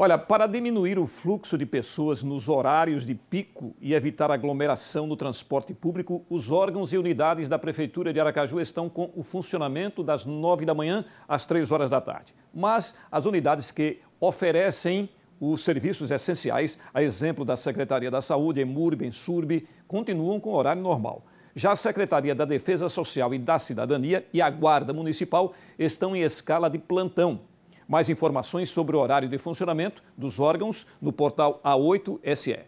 Olha, para diminuir o fluxo de pessoas nos horários de pico e evitar aglomeração no transporte público, os órgãos e unidades da Prefeitura de Aracaju estão com o funcionamento das 9 da manhã às 3 horas da tarde. Mas as unidades que oferecem os serviços essenciais, a exemplo da Secretaria da Saúde, EMURB, ENSURB, continuam com horário normal. Já a Secretaria da Defesa Social e da Cidadania e a Guarda Municipal estão em escala de plantão mais informações sobre o horário de funcionamento dos órgãos no portal A8SE.